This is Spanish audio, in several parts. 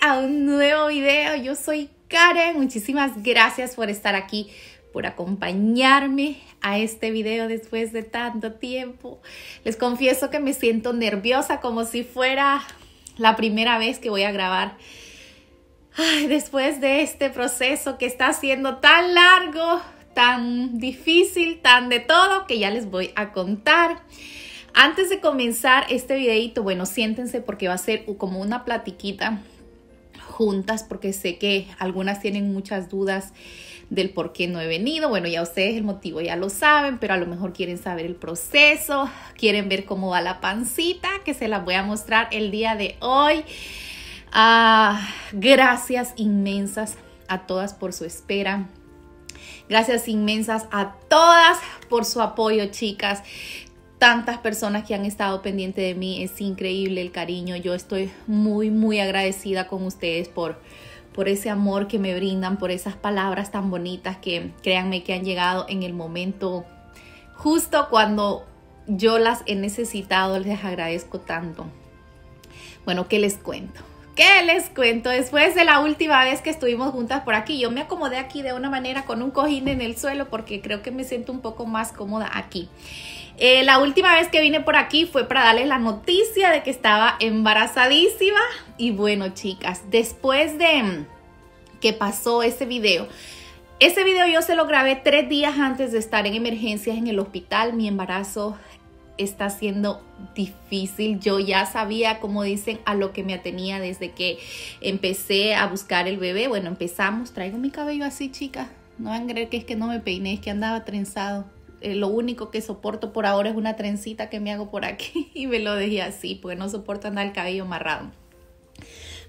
a un nuevo video. Yo soy Karen, muchísimas gracias por estar aquí, por acompañarme a este video después de tanto tiempo. Les confieso que me siento nerviosa como si fuera la primera vez que voy a grabar. Después de este proceso que está siendo tan largo, tan difícil, tan de todo, que ya les voy a contar. Antes de comenzar este videito, bueno, siéntense porque va a ser como una platiquita juntas porque sé que algunas tienen muchas dudas del por qué no he venido. Bueno, ya ustedes el motivo ya lo saben, pero a lo mejor quieren saber el proceso, quieren ver cómo va la pancita, que se las voy a mostrar el día de hoy. Ah, gracias inmensas a todas por su espera. Gracias inmensas a todas por su apoyo, chicas tantas personas que han estado pendientes de mí. Es increíble el cariño. Yo estoy muy, muy agradecida con ustedes por, por ese amor que me brindan, por esas palabras tan bonitas que créanme que han llegado en el momento justo cuando yo las he necesitado. Les agradezco tanto. Bueno, ¿qué les cuento? ¿Qué les cuento? Después de la última vez que estuvimos juntas por aquí, yo me acomodé aquí de una manera con un cojín en el suelo porque creo que me siento un poco más cómoda aquí. Eh, la última vez que vine por aquí fue para darles la noticia de que estaba embarazadísima. Y bueno, chicas, después de que pasó ese video, ese video yo se lo grabé tres días antes de estar en emergencias en el hospital. Mi embarazo está siendo difícil. Yo ya sabía, como dicen, a lo que me atenía desde que empecé a buscar el bebé. Bueno, empezamos. Traigo mi cabello así, chicas. No van a creer que es que no me peiné, es que andaba trenzado. Eh, lo único que soporto por ahora es una trencita que me hago por aquí y me lo dejé así porque no soporto andar el cabello amarrado.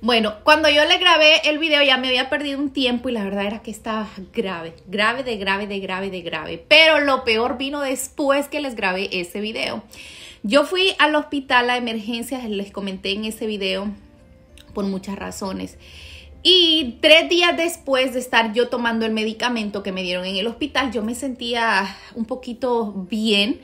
Bueno, cuando yo le grabé el video ya me había perdido un tiempo y la verdad era que estaba grave, grave de grave de grave de grave. Pero lo peor vino después que les grabé ese video. Yo fui al hospital a emergencias, les comenté en ese video por muchas razones. Y tres días después de estar yo tomando el medicamento que me dieron en el hospital, yo me sentía un poquito bien.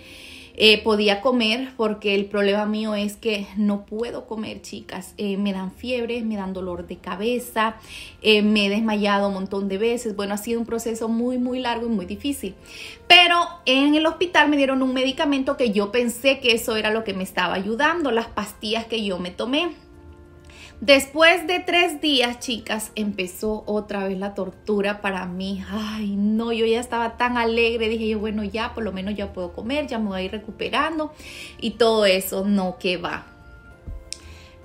Eh, podía comer porque el problema mío es que no puedo comer, chicas. Eh, me dan fiebre, me dan dolor de cabeza, eh, me he desmayado un montón de veces. Bueno, ha sido un proceso muy, muy largo y muy difícil. Pero en el hospital me dieron un medicamento que yo pensé que eso era lo que me estaba ayudando, las pastillas que yo me tomé. Después de tres días, chicas, empezó otra vez la tortura para mí. Ay, no, yo ya estaba tan alegre. Dije yo, bueno, ya por lo menos ya puedo comer, ya me voy a ir recuperando. Y todo eso, no, que va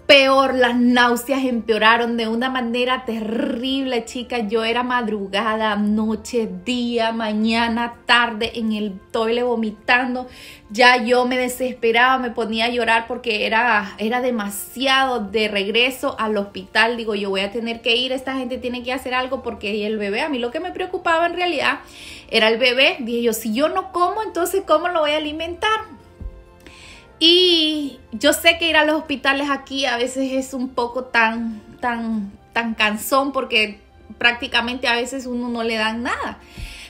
peor, las náuseas empeoraron de una manera terrible, chicas. Yo era madrugada, noche, día, mañana, tarde en el toile vomitando. Ya yo me desesperaba, me ponía a llorar porque era, era demasiado de regreso al hospital. Digo, yo voy a tener que ir, esta gente tiene que hacer algo porque el bebé, a mí lo que me preocupaba en realidad era el bebé. Dije yo, si yo no como, entonces ¿cómo lo voy a alimentar? Y yo sé que ir a los hospitales aquí a veces es un poco tan, tan, tan cansón porque prácticamente a veces uno no le dan nada.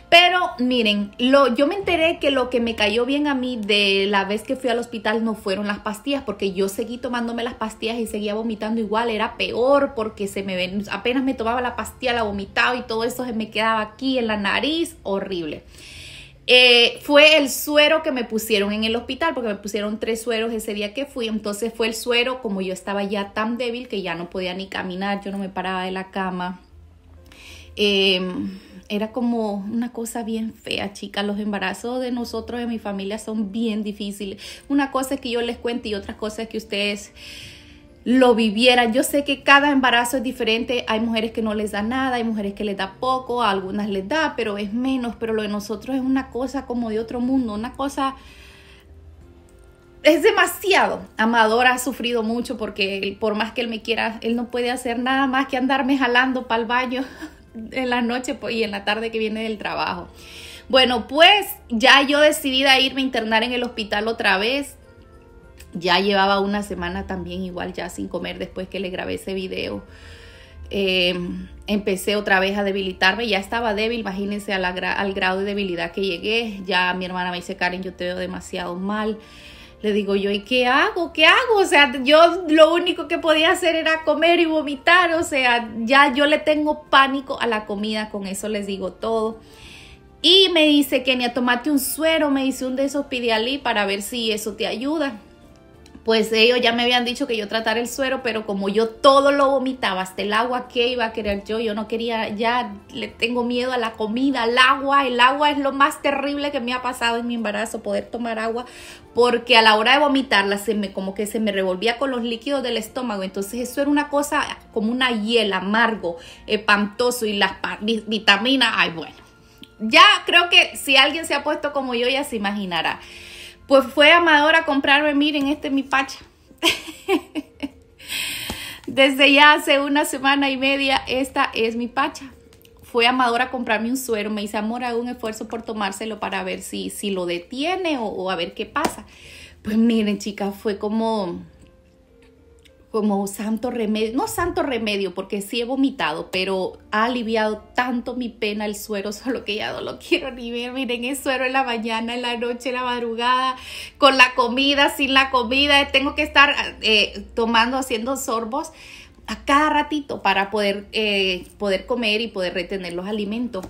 Pero miren, lo, yo me enteré que lo que me cayó bien a mí de la vez que fui al hospital no fueron las pastillas, porque yo seguí tomándome las pastillas y seguía vomitando igual, era peor porque se me ven, apenas me tomaba la pastilla, la vomitaba y todo eso se me quedaba aquí en la nariz, horrible. Eh, fue el suero que me pusieron en el hospital, porque me pusieron tres sueros ese día que fui. Entonces fue el suero, como yo estaba ya tan débil que ya no podía ni caminar, yo no me paraba de la cama. Em, era como una cosa bien fea, chicas. Los embarazos de nosotros, de mi familia, son bien difíciles. Una cosa es que yo les cuente y otra cosa es que ustedes lo vivieran. Yo sé que cada embarazo es diferente. Hay mujeres que no les da nada, hay mujeres que les da poco, a algunas les da, pero es menos. Pero lo de nosotros es una cosa como de otro mundo, una cosa... Es demasiado. Amador ha sufrido mucho porque por más que él me quiera, él no puede hacer nada más que andarme jalando para el baño en la noche y en la tarde que viene del trabajo. Bueno, pues ya yo decidí irme a internar en el hospital otra vez ya llevaba una semana también igual ya sin comer después que le grabé ese video. Em, empecé otra vez a debilitarme, ya estaba débil, imagínense al grado de debilidad que llegué. Ya mi hermana me dice, Karen, yo te veo demasiado mal. Le digo yo, ¿y qué hago? ¿Qué hago? O sea, yo lo único que podía hacer era comer y vomitar. O sea, ya yo le tengo pánico a la comida, con eso les digo todo. Y me dice, Kenia, tomate un suero, me dice un de esos pidialí para ver si eso te ayuda pues ellos ya me habían dicho que yo tratara el suero, pero como yo todo lo vomitaba, hasta el agua que iba a querer yo, yo no quería, ya le tengo miedo a la comida, al agua, el agua es lo más terrible que me ha pasado en mi embarazo, poder tomar agua, porque a la hora de vomitarla se me como que se me revolvía con los líquidos del estómago, entonces eso era una cosa como una hiel amargo, espantoso y las vitaminas, ay bueno, ya creo que si alguien se ha puesto como yo ya se imaginará. Pues fue Amador a comprarme, miren, este es mi pacha. Desde ya hace una semana y media, esta es mi pacha. Fue Amador a comprarme un suero, me dice, amor, hago un esfuerzo por tomárselo para ver si, si lo detiene o, o a ver qué pasa. Pues miren, chicas, fue como como santo remedio, no santo remedio porque sí he vomitado, pero ha aliviado tanto mi pena el suero, solo que ya no lo quiero ni ver. Miren, el suero en la mañana, en la noche, en la madrugada, con la comida, sin la comida, tengo que estar eh, tomando, haciendo sorbos a cada ratito para poder, eh, poder comer y poder retener los alimentos.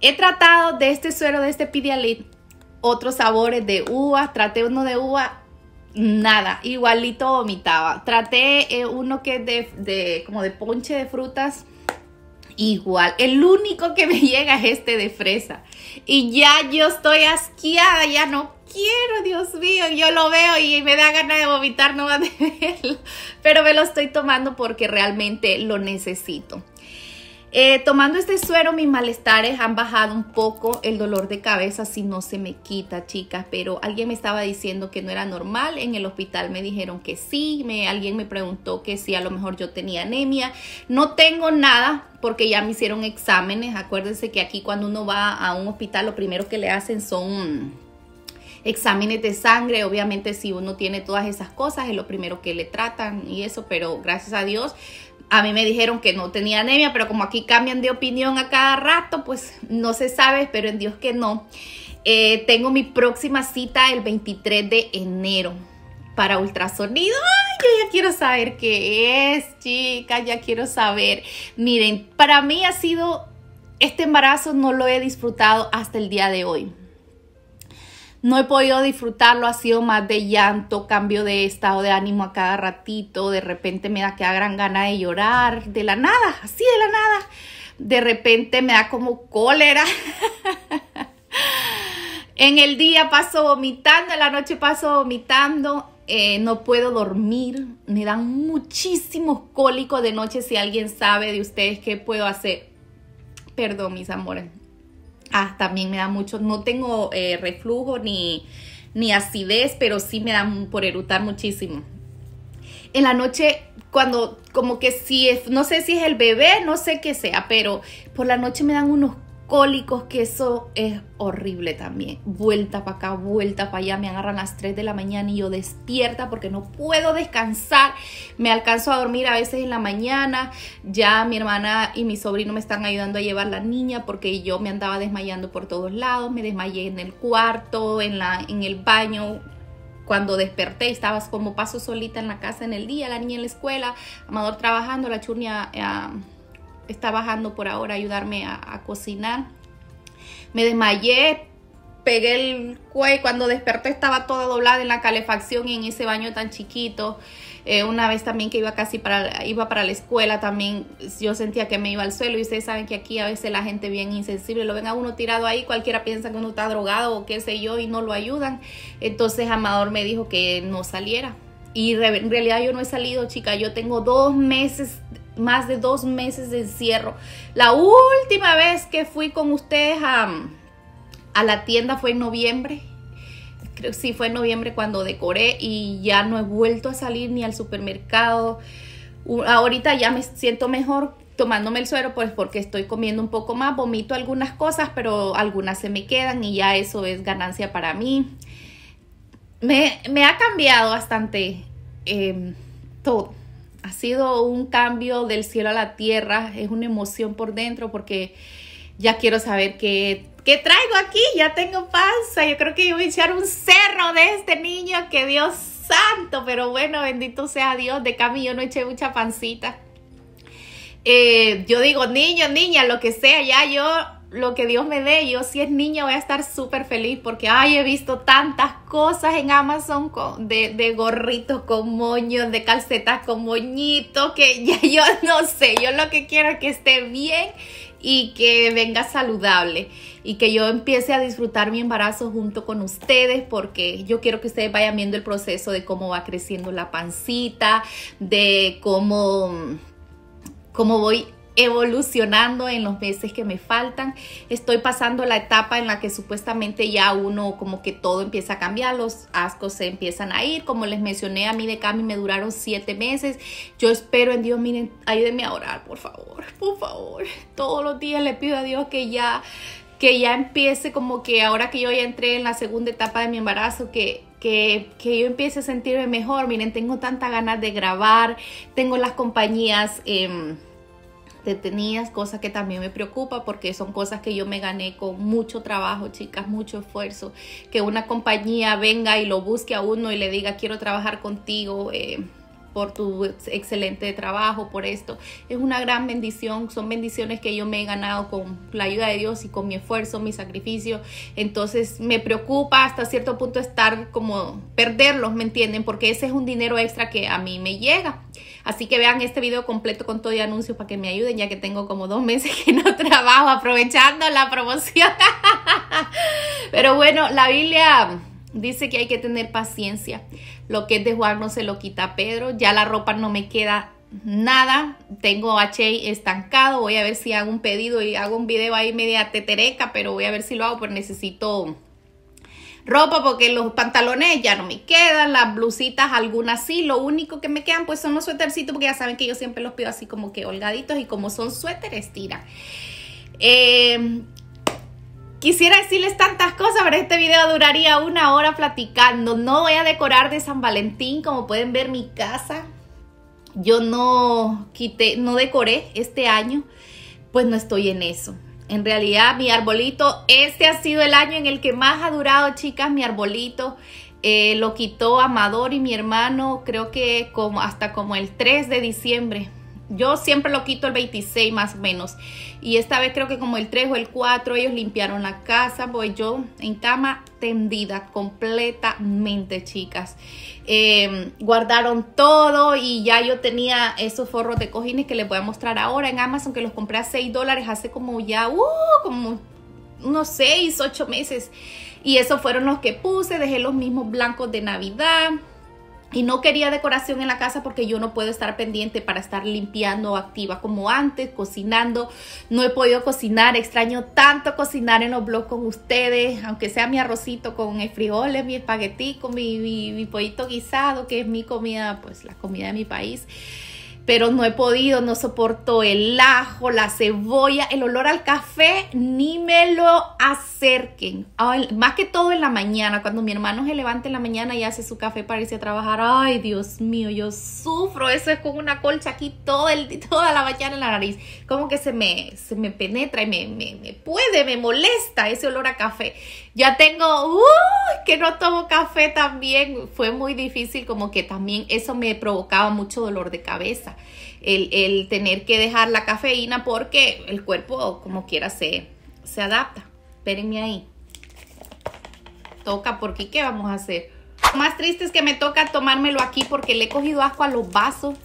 He tratado de este suero, de este Pidialit, otros sabores de uva, traté uno de uva nada, igualito vomitaba. Traté eh, uno que es de, como de ponche de frutas, igual. El único que me llega es este de fresa. Y ya yo estoy asqueada, ya no quiero, Dios mío. Yo lo veo y me da ganas de vomitar no de verlo. Pero me lo estoy tomando porque realmente lo necesito. Eh, tomando este suero, mis malestares han bajado un poco. El dolor de cabeza si no se me quita, chicas. Pero alguien me estaba diciendo que no era normal. En el hospital me dijeron que sí. Me, alguien me preguntó que si a lo mejor yo tenía anemia. No tengo nada porque ya me hicieron exámenes. Acuérdense que aquí cuando uno va a un hospital lo primero que le hacen son exámenes de sangre, obviamente si uno tiene todas esas cosas es lo primero que le tratan y eso, pero gracias a Dios a mí me dijeron que no tenía anemia, pero como aquí cambian de opinión a cada rato, pues no se sabe, pero en Dios que no. Eh, tengo mi próxima cita el 23 de enero para ultrasonido. Ay, yo ya quiero saber qué es, chicas, ya quiero saber. Miren, para mí ha sido, este embarazo no lo he disfrutado hasta el día de hoy no he podido disfrutarlo, ha sido más de llanto, cambio de estado de ánimo a cada ratito, de repente me da que gran gana de llorar, de la nada, así de la nada, de repente me da como cólera. en el día paso vomitando, en la noche paso vomitando, eh, no puedo dormir, me dan muchísimos cólicos de noche si alguien sabe de ustedes qué puedo hacer. Perdón, mis amores, Ah, también me da mucho, no tengo eh, reflujo ni, ni acidez, pero sí me da por erutar muchísimo. En la noche, cuando como que si es, no sé si es el bebé, no sé qué sea, pero por la noche me dan unos cólicos, que eso es horrible también. Vuelta para acá, vuelta para allá, me agarran las 3 de la mañana y yo despierta porque no puedo descansar. Me alcanzo a dormir a veces en la mañana. Ya mi hermana y mi sobrino me están ayudando a llevar la niña porque yo me andaba desmayando por todos lados. Me desmayé en el cuarto, en, la, en el baño. Cuando desperté, estabas como paso solita en la casa en el día, la niña en la escuela, Amador trabajando, la churnia... Eh, está bajando por ahora a ayudarme a, cocinar. Me desmayé, pegué el cuello, cuando desperté estaba toda doblada en la calefacción y en ese baño tan chiquito. Eh, una vez también que iba casi para, iba para la escuela también yo sentía que me iba al suelo y ustedes saben que aquí a veces la gente bien insensible lo ven a uno tirado ahí, cualquiera piensa que uno está drogado o qué sé yo y no lo ayudan. Entonces Amador me dijo que no saliera. Y en realidad yo no he salido, chica. Yo tengo dos meses más de dos meses de encierro. La última vez que fui con ustedes a, a la tienda fue en noviembre. Creo que sí fue en noviembre cuando decoré y ya no he vuelto a salir ni al supermercado. Ahorita ya me siento mejor tomándome el suero pues porque estoy comiendo un poco más, vomito algunas cosas, pero algunas se me quedan y ya eso es ganancia para mí. Me, ha cambiado bastante em, todo ha sido un cambio del cielo a la tierra, es una emoción por dentro porque ya quiero saber qué, ¿Qué traigo aquí? Ya tengo panza. Yo creo que yo voy a echar un cerro de este niño. Que Dios santo. Pero bueno, bendito sea Dios. De cambio yo no eché mucha pancita. Eh, yo digo, niño, niña, lo que sea, ya yo lo que Dios me dé, yo si es niña voy a estar súper feliz porque, ay, he visto tantas cosas en Amazon con, de, de, gorritos con moños, de calcetas con moñitos, que ya yo no sé, yo lo que quiero es que esté bien y que venga saludable y que yo empiece a disfrutar mi embarazo junto con ustedes porque yo quiero que ustedes vayan viendo el proceso de cómo va creciendo la pancita, de cómo, cómo voy evolucionando en los meses que me faltan. Estoy pasando la etapa en la que supuestamente ya uno como que todo empieza a cambiar, los ascos se empiezan a ir. Como les mencioné, a mí de Cami me duraron siete meses. Yo espero en Dios, miren, ayúdenme a orar, por favor, por favor. Todos los días le pido a Dios que ya que ya empiece como que ahora que yo ya entré en la segunda etapa de mi embarazo, que, que, que, yo empiece a sentirme mejor. Miren, tengo tanta ganas de grabar, tengo las compañías... Eh, detenidas, cosa que también me preocupa porque son cosas que yo me gané con mucho trabajo, chicas, mucho esfuerzo. Que una compañía venga y lo busque a uno y le diga quiero trabajar contigo. Eh, por tu excelente trabajo, por esto. Es una gran bendición, son bendiciones que yo me he ganado con la ayuda de Dios y con mi esfuerzo, mi sacrificio. Entonces me preocupa hasta cierto punto estar como perderlos, ¿me entienden? Porque ese es un dinero extra que a mí me llega. Así que vean este video completo con todo y anuncios para que me ayuden, ya que tengo como dos meses que no trabajo, aprovechando la promoción. Pero bueno, la Biblia Dice que hay que tener paciencia. Lo que es de Juan no se lo quita Pedro. Ya la ropa no me queda nada. Tengo H estancado. Voy a ver si hago un pedido y hago un video ahí media tetereca, pero voy a ver si lo hago, pero necesito ropa porque los pantalones ya no me quedan, las blusitas algunas sí, lo único que me quedan pues son los suétercitos porque ya saben que yo siempre los pido así como que holgaditos y como son suéteres tira. Eh, Quisiera decirles tantas cosas, pero este video duraría una hora platicando. No voy a decorar de San Valentín, como pueden ver mi casa. Yo no quité, no decoré este año, pues no estoy en eso. En realidad mi arbolito, este ha sido el año en el que más ha durado, chicas, mi arbolito. Eh, lo quitó Amador y mi hermano, creo que como hasta como el 3 de diciembre yo siempre lo quito el 26 más o menos. Y esta vez creo que como el 3 o el 4 ellos limpiaron la casa. Voy yo en cama tendida completamente, chicas. Em, guardaron todo y ya yo tenía esos forros de cojines que les voy a mostrar ahora en Amazon que los compré a 6 dólares hace como ya, uh, como unos 6, 8 meses. Y esos fueron los que puse. Dejé los mismos blancos de Navidad y no quería decoración en la casa porque yo no puedo estar pendiente para estar limpiando activa como antes, cocinando. No he podido cocinar, extraño tanto cocinar en los blogs con ustedes, aunque sea mi arrocito con frijoles, mi espagueti, con mi, mi, mi pollito guisado, que es mi comida, pues la comida de mi país pero no he podido, no soporto el ajo, la cebolla, el olor al café, ni me lo acerquen. más que todo en la mañana, cuando mi hermano se levanta en la mañana y hace su café para irse a trabajar. Ay, Dios mío, yo sufro. Eso es como una colcha aquí todo el, toda la mañana en la nariz. Como que se me, se me penetra y me, me, me puede, me molesta ese olor a café. Ya tengo, uh, que no tomo café también. Fue muy difícil, como que también eso me provocaba mucho dolor de cabeza. El, tener que dejar la cafeína porque el cuerpo como quiera se, se adapta. Espérenme ahí. Toca porque ¿qué vamos a hacer? Lo más triste es que me toca tomármelo aquí porque le he cogido asco a los vasos.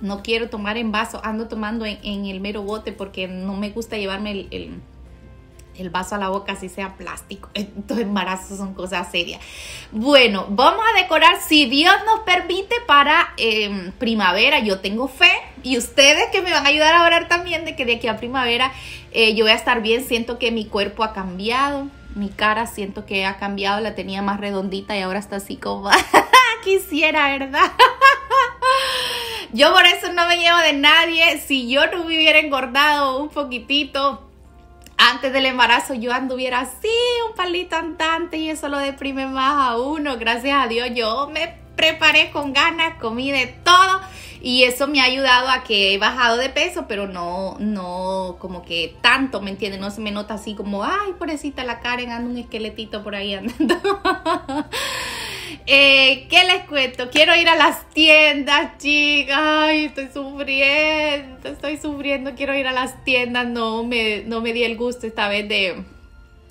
No quiero tomar en vaso, ando tomando en, el mero bote porque no me gusta llevarme el el vaso a la boca si sea plástico. Estos embarazos son cosas serias. Bueno, vamos a decorar si Dios nos permite para em, primavera. Yo tengo fe y ustedes que me van a ayudar a orar también de que de aquí a primavera eh, yo voy a estar bien. Siento que mi cuerpo ha cambiado. Mi cara siento que ha cambiado. La tenía más redondita y ahora está así como quisiera, ¿verdad? yo por eso no me llevo de nadie. Si yo no me hubiera engordado un poquitito antes del embarazo yo anduviera así, un palito andante y eso lo deprime más a uno. Gracias a Dios yo me preparé con ganas, comí de todo y eso me ha ayudado a que he bajado de peso, pero no, no como que tanto, ¿me entiendes? No se me nota así como, ay, pobrecita la Karen, anda un esqueletito por ahí andando. Eh, ¿Qué les cuento? Quiero ir a las tiendas, chicas. Ay, estoy sufriendo, estoy sufriendo. Quiero ir a las tiendas. No me, no me di el gusto esta vez de,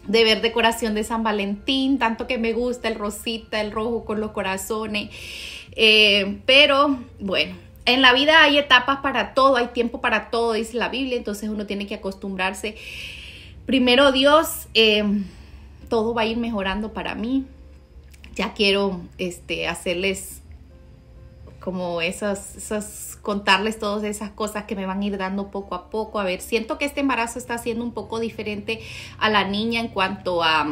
de ver decoración de San Valentín. Tanto que me gusta el rosita, el rojo con los corazones. Eh, pero bueno, en la vida hay etapas para todo, hay tiempo para todo, dice la Biblia. Entonces uno tiene que acostumbrarse. Primero Dios, eh, todo va a ir mejorando para mí ya quiero este, hacerles como esas, esas, contarles todas esas cosas que me van a ir dando poco a poco. A ver, siento que este embarazo está siendo un poco diferente a la niña en cuanto a,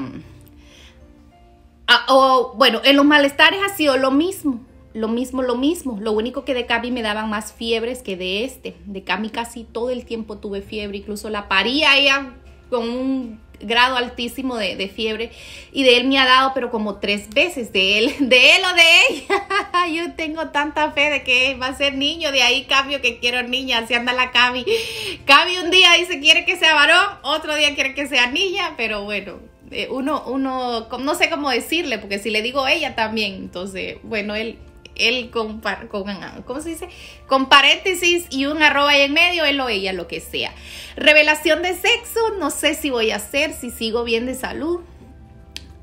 o, bueno, en los malestares ha sido lo mismo. Lo mismo, lo mismo. Lo único que de Cami me daban más fiebres que de este. De Cami casi todo el tiempo tuve fiebre. Incluso la paría ella con un grado altísimo de, fiebre y de él me ha dado pero como tres veces de él, de él o de ella. Yo tengo tanta fe de que va a ser niño, de ahí cambio que quiero niña, así anda la Cami. Cami un día dice quiere que sea varón, otro día quiere que sea niña, pero bueno, eh, uno, uno, no sé cómo decirle, porque si le digo ella también, entonces, bueno, él él con, con, ¿cómo se dice? Con paréntesis y un arroba ahí en medio, él o ella, lo que sea. Revelación de sexo, no sé si voy a hacer, si sigo bien de salud.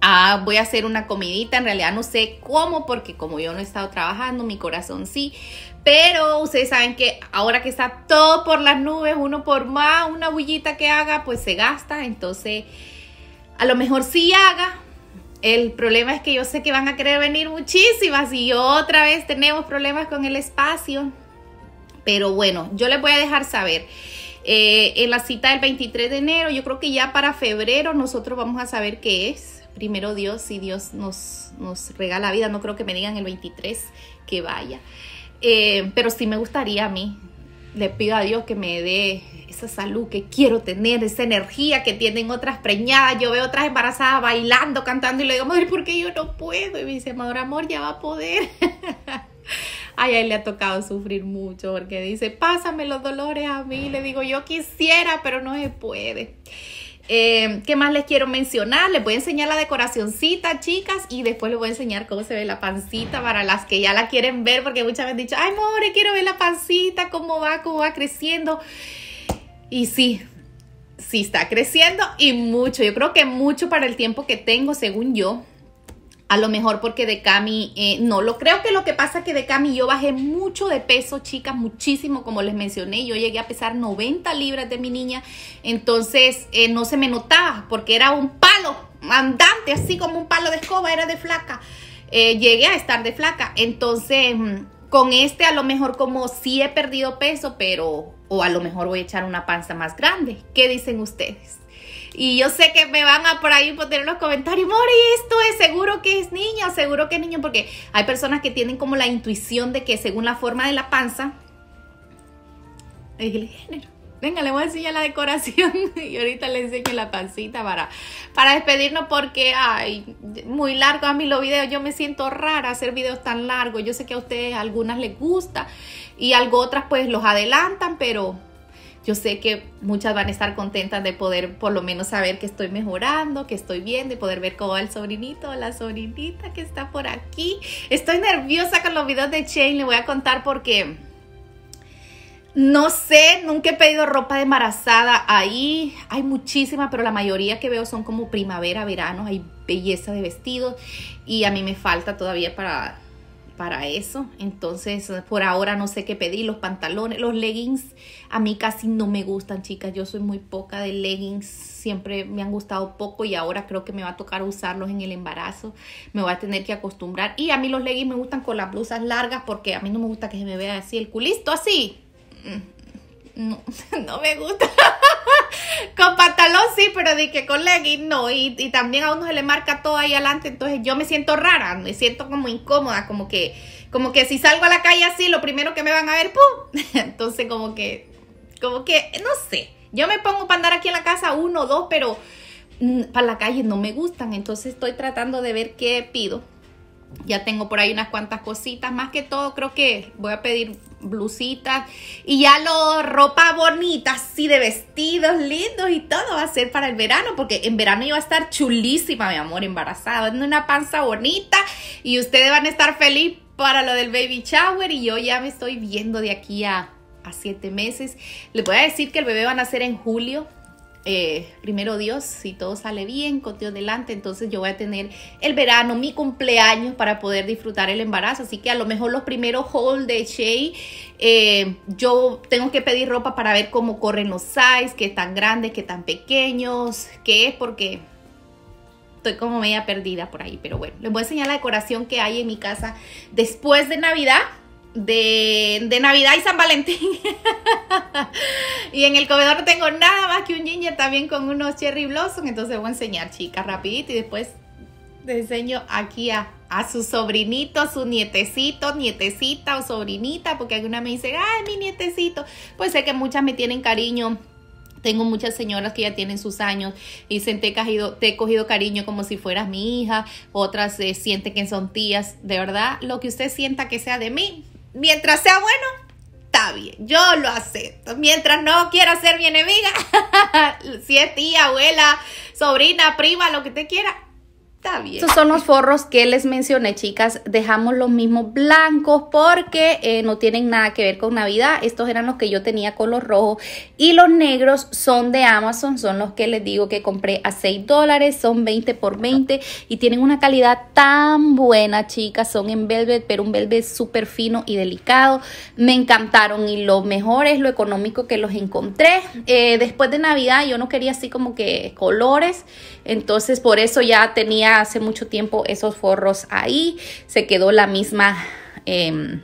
Ah, voy a hacer una comidita, en realidad no sé cómo, porque como yo no he estado trabajando, mi corazón sí. Pero ustedes saben que ahora que está todo por las nubes, uno por más, una bullita que haga, pues se gasta. Entonces, a lo mejor sí haga, el problema es que yo sé que van a querer venir muchísimas y otra vez tenemos problemas con el espacio. Pero bueno, yo les voy a dejar saber. Eh, en la cita del 23 de enero, yo creo que ya para febrero nosotros vamos a saber qué es. Primero Dios, si Dios nos, regala vida, no creo que me digan el 23 que vaya. Eh, pero sí me gustaría a mí. Le pido a Dios que me dé esa salud que quiero tener, esa energía que tienen otras preñadas. Yo veo otras embarazadas bailando, cantando y le digo, madre, ¿por qué yo no puedo? Y me dice, madre, amor, ya va a poder. Ay, a él le ha tocado sufrir mucho porque dice, pásame los dolores a mí. Le digo, yo quisiera, pero no se puede. Eh, ¿Qué más les quiero mencionar? Les voy a enseñar la decoracioncita, chicas, y después les voy a enseñar cómo se ve la pancita para las que ya la quieren ver, porque muchas veces han dicho, ay, more, quiero ver la pancita, cómo va, cómo va creciendo. Y sí, sí está creciendo y mucho. Yo creo que mucho para el tiempo que tengo, según yo. A lo mejor porque de Cami, eh, no lo creo que lo que pasa es que de Cami yo bajé mucho de peso, chicas, muchísimo, como les mencioné. Yo llegué a pesar 90 libras de mi niña, entonces eh, no se me notaba porque era un palo andante, así como un palo de escoba, era de flaca. Eh, llegué a estar de flaca, entonces mm, con este a lo mejor como sí he perdido peso, pero o a lo mejor voy a echar una panza más grande. ¿Qué dicen ustedes? Y yo sé que me van a por ahí poner en los comentarios, Mori, esto es seguro que es niña, seguro que es niño, porque hay personas que tienen como la intuición de que según la forma de la panza, es el género. Venga, le voy a enseñar la decoración y ahorita le enseño la pancita para, para despedirnos porque, ay, muy largo a mí los videos. Yo me siento rara hacer videos tan largos. Yo sé que a ustedes algunas les gusta y algo otras pues los adelantan, pero yo sé que muchas van a estar contentas de poder por lo menos saber que estoy mejorando, que estoy bien, de poder ver cómo va el sobrinito, la sobrinita que está por aquí. Estoy nerviosa con los videos de Shane, le voy a contar porque no sé, nunca he pedido ropa de embarazada ahí. Hay muchísimas, pero la mayoría que veo son como primavera, verano. Hay belleza de vestidos y a mí me falta todavía para, para eso. Entonces, por ahora no sé qué pedir. Los pantalones, los leggings, a mí casi no me gustan, chicas. Yo soy muy poca de leggings. Siempre me han gustado poco y ahora creo que me va a tocar usarlos en el embarazo. Me voy a tener que acostumbrar. Y a mí los leggings me gustan con las blusas largas porque a mí no me gusta que se me vea así el culito, así no, no me gusta. con pantalón sí, pero de que con legging no. Y, también a uno se le marca todo ahí adelante. Entonces yo me siento rara, me siento como incómoda, como que, como que si salgo a la calle así, lo primero que me van a ver, ¡pum! Entonces como que, como que, no sé. Yo me pongo para andar aquí en la casa uno o dos, pero mm, para la calle no me gustan. Entonces estoy tratando de ver qué pido Ya tengo por ahí unas cuantas cositas. Más que todo, creo que voy a pedir blusitas y ya lo ropa bonita, así de vestidos lindos y todo va a ser para el verano, porque en verano iba a estar chulísima, mi amor, embarazada, en una panza bonita y ustedes van a estar feliz para lo del baby shower y yo ya me estoy viendo de aquí a, a siete meses. Les voy a decir que el bebé va a nacer en julio, eh, primero Dios, si todo sale bien, con Dios delante, entonces yo voy a tener el verano, mi cumpleaños para poder disfrutar el embarazo. Así que a lo mejor los primeros haul de Shea, eh, yo tengo que pedir ropa para ver cómo corren los size, qué tan grandes, qué tan pequeños, qué es, porque estoy como media perdida por ahí. Pero bueno, les voy a enseñar la decoración que hay en mi casa después de Navidad de, Navidad y San Valentín. y en el comedor no tengo nada más que un ginger también con unos cherry blossom. Entonces voy a enseñar, chicas, rapidito. Y después les enseño aquí a, a su sobrinito, su nietecito, nietecita o sobrinita. Porque alguna me dice, ay, mi nietecito. Pues sé que muchas me tienen cariño. Tengo muchas señoras que ya tienen sus años y dicen, te he cogido, te he cogido cariño como si fueras mi hija. Otras eh, sienten que son tías. De verdad, lo que usted sienta que sea de mí, mientras sea bueno, está bien, yo lo acepto. Mientras no quiera ser mi enemiga, si es tía, abuela, sobrina, prima, lo que te quiera, Estos son los forros que les mencioné, chicas. Dejamos los mismos blancos porque eh, no tienen nada que ver con Navidad. Estos eran los que yo tenía con los rojos. Y los negros son de Amazon. Son los que les digo que compré a 6 dólares. Son 20 por 20 y tienen una calidad tan buena, chicas. Son en velvet, pero un velvet súper fino y delicado. Me encantaron y lo mejor es lo económico que los encontré. Eh, después de Navidad yo no quería así como que colores. Entonces por eso ya tenía hace mucho tiempo esos forros ahí. Se quedó la misma... Em,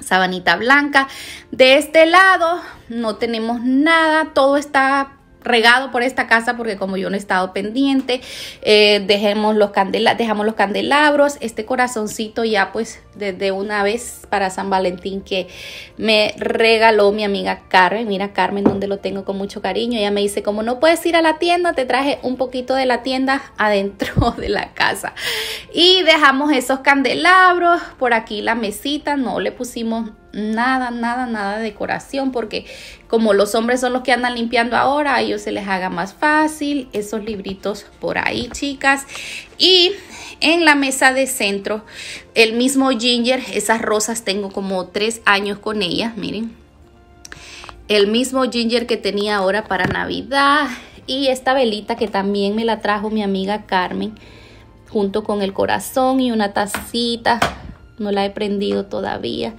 sabanita blanca. De este lado no tenemos nada, todo está regado por esta casa porque como yo no he estado pendiente, eh, dejemos los dejamos los candelabros, este corazoncito ya pues desde una vez para San Valentín que me regaló mi amiga Carmen, mira Carmen donde lo tengo con mucho cariño, ella me dice como no puedes ir a la tienda, te traje un poquito de la tienda adentro de la casa y dejamos esos candelabros, por aquí la mesita, no le pusimos nada, nada, nada de decoración porque como los hombres son los que andan limpiando ahora, a ellos se les haga más fácil esos libritos por ahí, chicas. Y en la mesa de centro, el mismo ginger, esas rosas tengo como tres años con ellas, miren. El mismo ginger que tenía ahora para Navidad y esta velita que también me la trajo mi amiga Carmen junto con el corazón y una tacita. No la he prendido todavía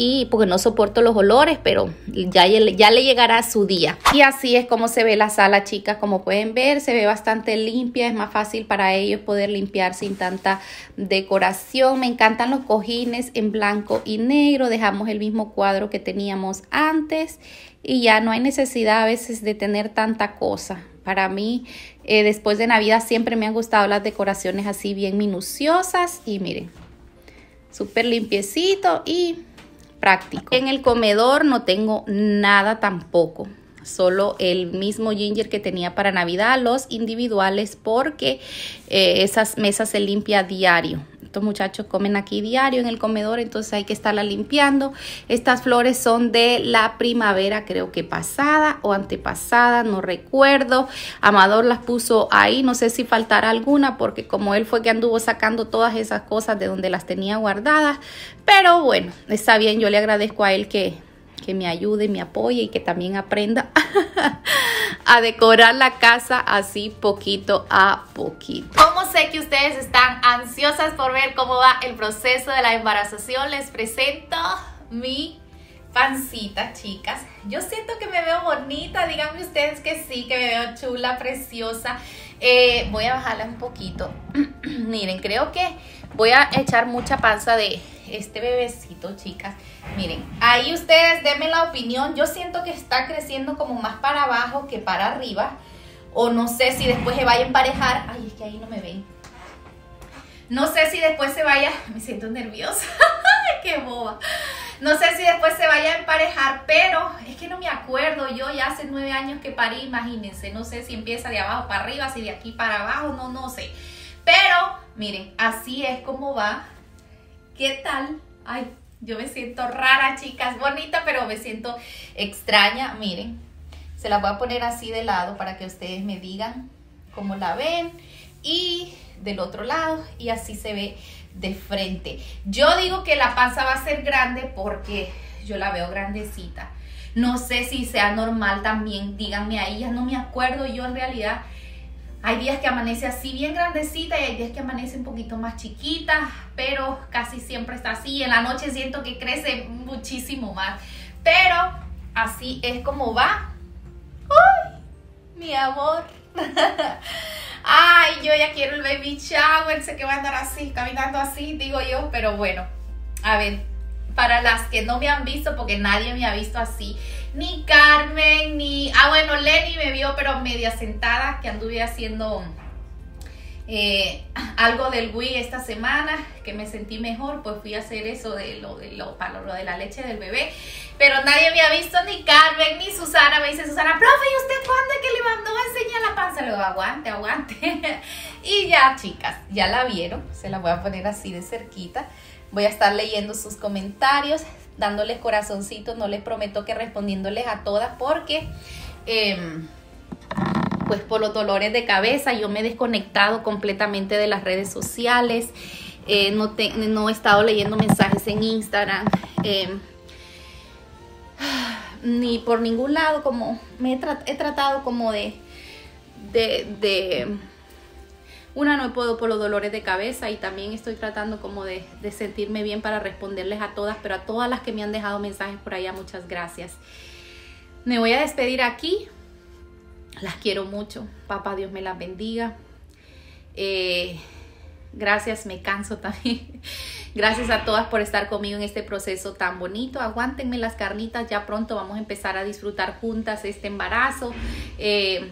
y porque no soporto los olores, pero ya, ya le llegará su día. Y así es como se ve la sala, chicas, como pueden ver, se ve bastante limpia, es más fácil para ellos poder limpiar sin tanta decoración. Me encantan los cojines en blanco y negro, dejamos el mismo cuadro que teníamos antes y ya no hay necesidad a veces de tener tanta cosa. Para mí, eh, después de Navidad siempre me han gustado las decoraciones así bien minuciosas y miren, súper limpiecito y práctico. En el comedor no tengo nada tampoco. Solo el mismo ginger que tenía para Navidad, los individuales, porque eh, esas mesas se limpia diario. Muchachos comen aquí diario en el comedor, entonces hay que estarla limpiando. Estas flores son de la primavera, creo que pasada o antepasada, no recuerdo. Amador las puso ahí, no sé si faltará alguna, porque como él fue que anduvo sacando todas esas cosas de donde las tenía guardadas. Pero bueno, está bien, yo le agradezco a él que, que me ayude, me apoye y que también aprenda a decorar la casa así poquito a poquito. Como sé que ustedes están ansiosas por ver cómo va el proceso de la embarazación, les presento mi pancita, chicas. Yo siento que me veo bonita, díganme ustedes que sí, que me veo chula, preciosa. Eh, voy a bajarla un poquito. Miren, creo que voy a echar mucha panza de este bebecito, chicas. Miren, ahí ustedes denme la opinión. Yo siento que está creciendo como más para abajo que para arriba. O no sé si después se vaya a emparejar. Ay, es que ahí no me ven. No sé si después se vaya... Me siento nerviosa. ¡Qué boba! No sé si después se vaya a emparejar, pero es que no me acuerdo. Yo ya hace nueve años que parí, imagínense. No sé si empieza de abajo para arriba, si de aquí para abajo, no, no sé. Pero Miren, así es como va. ¿Qué tal? Ay, yo me siento rara, chicas, bonita, pero me siento extraña. Miren, se la voy a poner así de lado para que ustedes me digan cómo la ven. Y del otro lado, y así se ve de frente. Yo digo que la panza va a ser grande porque yo la veo grandecita. No sé si sea normal también, díganme ahí, ya no me acuerdo yo en realidad. Hay días que amanece así bien grandecita y hay días que amanece un poquito más chiquita, pero casi siempre está así. En la noche siento que crece muchísimo más, pero así es como va. ¡Uy! Mi amor. Ay, yo ya quiero el baby shower, sé que va a andar así, caminando así, digo yo, pero bueno, a ver, para las que no me han visto, porque nadie me ha visto así, ni Carmen, ni, ah bueno, Lenny me vio, pero media sentada, que anduve haciendo eh, algo del Wii esta semana, que me sentí mejor, pues fui a hacer eso de lo, de lo, para lo de la leche del bebé. Pero nadie me ha visto, ni Carmen, ni Susana. Me dice Susana, profe, ¿y usted cuándo es que le mandó a enseñar la panza? Le digo, aguante, aguante. y ya, chicas, ya la vieron. Se la voy a poner así de cerquita. Voy a estar leyendo sus comentarios, dándoles corazoncitos. No les prometo que respondiéndoles a todas porque... Eh, pues por los dolores de cabeza, yo me he desconectado completamente de las redes sociales, eh, no, he estado leyendo mensajes en Instagram, em, ni por ningún lado, como me he, tratado como de, una no puedo por los dolores de cabeza y también estoy tratando como de, sentirme bien para responderles a todas, pero a todas las que me han dejado mensajes por allá, muchas gracias. Me voy a despedir aquí. Las quiero mucho. Papá Dios me las bendiga. Eh, gracias, me canso también. Gracias a todas por estar conmigo en este proceso tan bonito. Aguántenme las carnitas, ya pronto vamos a empezar a disfrutar juntas este embarazo. Eh,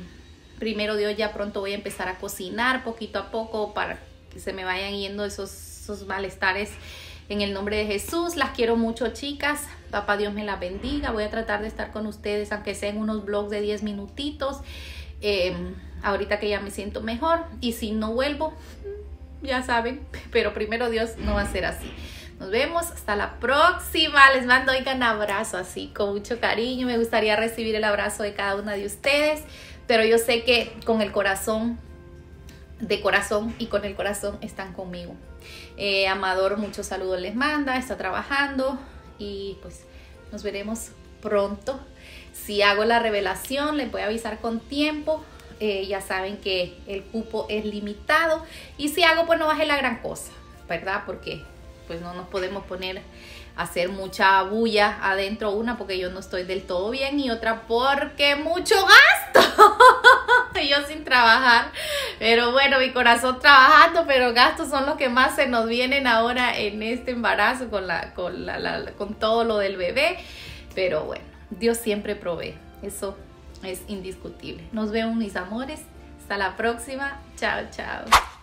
primero Dios, ya pronto voy a empezar a cocinar poquito a poco para que se me vayan yendo esos, esos malestares en el nombre de Jesús. Las quiero mucho, chicas. Papá Dios me la bendiga. Voy a tratar de estar con ustedes, aunque sea en unos blogs de 10 minutitos. Em, ahorita que ya me siento mejor. Y si no vuelvo, ya saben. Pero primero Dios no va a ser así. Nos vemos hasta la próxima. Les mando un abrazo así con mucho cariño. Me gustaría recibir el abrazo de cada una de ustedes. Pero yo sé que con el corazón, de corazón y con el corazón están conmigo. Eh, Amador, muchos saludos les manda, está trabajando y pues nos veremos pronto. Si hago la revelación, les voy a avisar con tiempo. Eh, ya saben que el cupo es limitado. Y si hago, pues no baje la gran cosa, ¿verdad? Porque pues no nos podemos poner a hacer mucha bulla adentro. Una, porque yo no estoy del todo bien. Y otra, porque mucho gasto. yo sin trabajar. Pero bueno, mi corazón trabajando, pero gastos son los que más se nos vienen ahora en este embarazo con, la, con, la, con todo lo del bebé. Pero bueno, Dios siempre provee. Eso es indiscutible. Nos vemos mis amores. Hasta la próxima. Chao, chao.